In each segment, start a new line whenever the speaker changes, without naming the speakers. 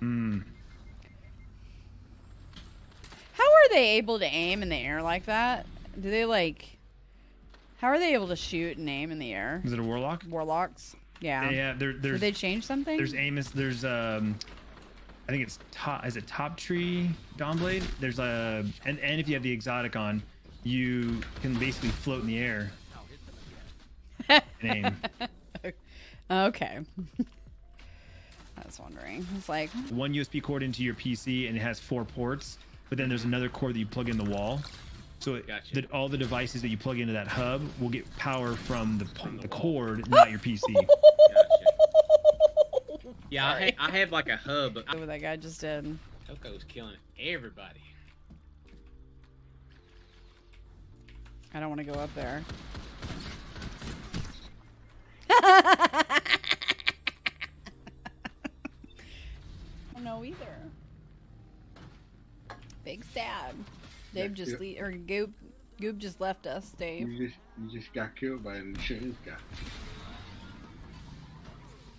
Hmm.
How are they able to aim in the air like that? Do they like? How are they able to shoot and aim in the air?
Is it a warlock?
Warlocks. Yeah.
Yeah. There,
Did
there's
they change something?
there's Amos. There's um. I think it's top. Is it top tree Dawnblade? There's a and and if you have the exotic on, you can basically float in the air. and aim.
okay. I was wondering. It's like
One USB cord into your PC and it has four ports, but then there's another cord that you plug in the wall. So it,
Gotcha.
that all the devices that you plug into that hub will get power from the the cord, not your PC.
Yeah, I, ha- I have like a hub.
what that guy just did.
Coco's killing everybody.
I don't want to go up there. I don't know either. Big sad. Dave just
yeah.
le- or Goop Goop just left us, Dave.
You just you just got killed by an insurance guy.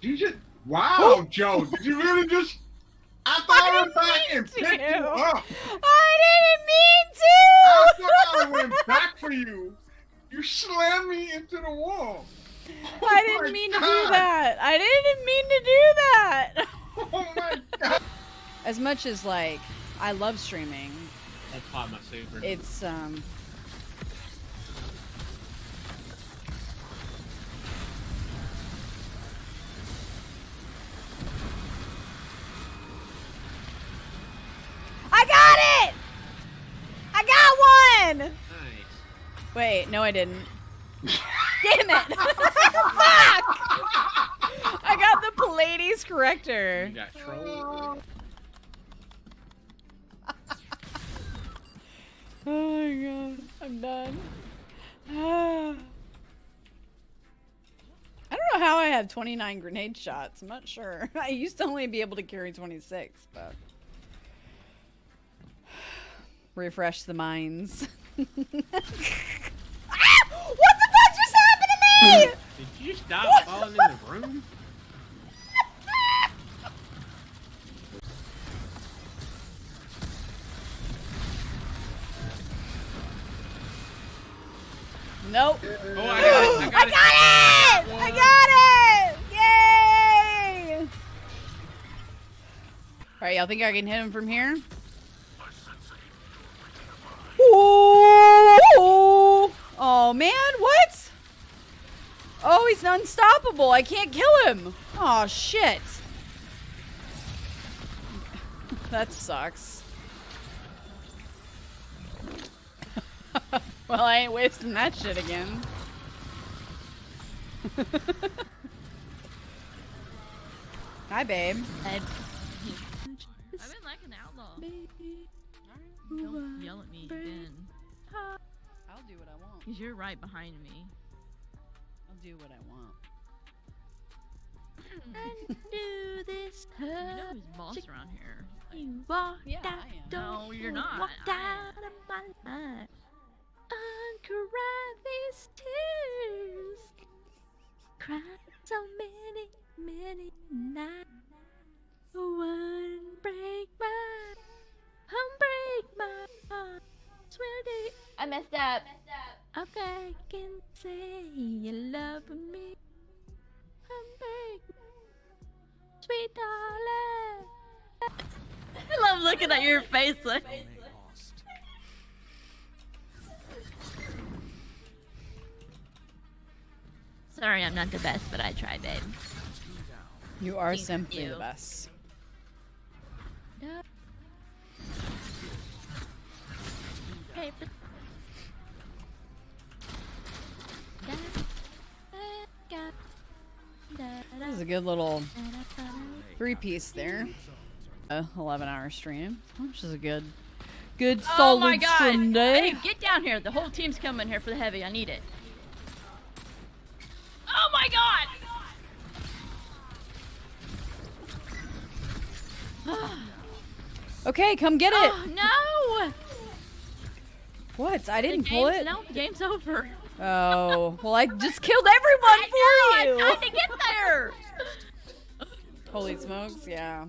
You just wow, Joe. Did you really just? I thought I went back and
to.
picked you up.
I didn't mean to.
I thought I went back for you. You slammed me into the wall. Oh
I didn't mean to do that. I didn't mean to do that.
Oh my god.
As much as like I love streaming,
That's probably my super.
it's um I got it! I got one!
nice.
Wait, no I didn't. Damn it! Fuck! I got the Pallades corrector. I'm done. I don't know how I have 29 grenade shots. I'm not sure. I used to only be able to carry 26, but. Refresh the mines. ah! What the fuck just happened to me?
Did you stop falling in the room?
Nope.
Oh, I got it. I got,
I got it! I got it! Yay! Alright, y'all think I can hit him from here? Ooh! Oh man, what? Oh, he's unstoppable. I can't kill him. Oh shit. That sucks. Well, I ain't wasting that shit again. Hi, babe.
I've been liking Outlaw. Don't yell at me again.
I'll do what I want.
Because you're right behind me.
I'll do what I want.
do this. You know who's boss around here.
You walked
Yeah,
out
I am.
No, you're not.
Walked
I
out of my life. And cried these tears. Cried so many, many nights. Wouldn't break my, um, break my heart. Swear to
I messed up.
I beg and say you love me. I'm break, sweet darling.
I love looking at your face like. Sorry, I'm not the best, but I try, babe.
You are
Thank
simply
you.
the best.
Paper.
This is a good little three piece there. A 11 hour stream, which is a good, good
Oh
solid
my god!
stream day.
Hey, get down here. The whole team's coming here for the heavy. I need it. Oh my god!
Okay, come get it.
Oh no!
What? I didn't pull it.
No, the game's over.
Oh, well, I just killed everyone
I
for
know,
you.
I'm trying to get there.
Holy smokes, yeah.